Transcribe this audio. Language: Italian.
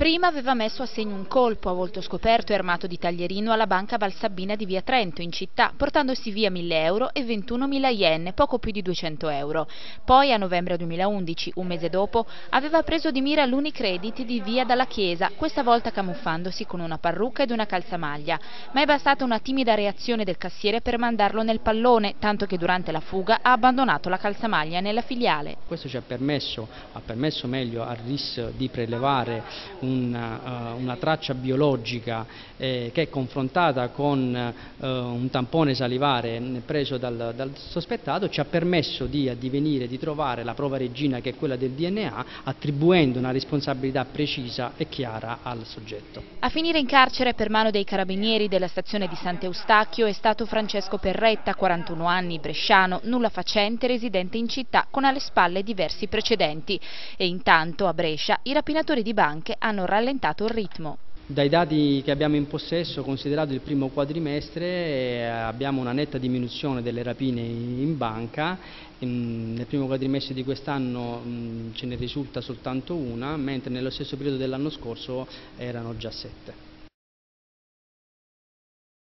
Prima aveva messo a segno un colpo a volto scoperto e armato di taglierino alla banca Valsabbina di via Trento in città, portandosi via 1000 euro e 21.000 yen, poco più di 200 euro. Poi a novembre 2011, un mese dopo, aveva preso di mira l'Unicredit di via dalla Chiesa, questa volta camuffandosi con una parrucca ed una calzamaglia. Ma è bastata una timida reazione del cassiere per mandarlo nel pallone, tanto che durante la fuga ha abbandonato la calzamaglia nella filiale. Questo ci ha permesso, ha permesso meglio al RIS di prelevare un una, uh, una traccia biologica eh, che è confrontata con uh, un tampone salivare preso dal, dal, sospettato ci ha permesso di addivenire, di trovare la prova regina che è quella del DNA attribuendo una responsabilità precisa e chiara al soggetto. A finire in carcere per mano dei carabinieri della stazione di Sant'Eustachio è stato Francesco Perretta, 41 anni, bresciano, nulla facente, residente in città con alle spalle diversi precedenti e intanto a Brescia i rapinatori di banche hanno rallentato il ritmo. Dai dati che abbiamo in possesso, considerato il primo quadrimestre, eh, abbiamo una netta diminuzione delle rapine in banca, nel primo quadrimestre di quest'anno ce ne risulta soltanto una, mentre nello stesso periodo dell'anno scorso erano già sette.